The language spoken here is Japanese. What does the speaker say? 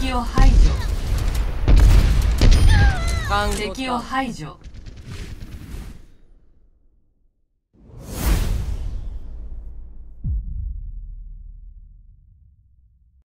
敵を排除。敵を排除。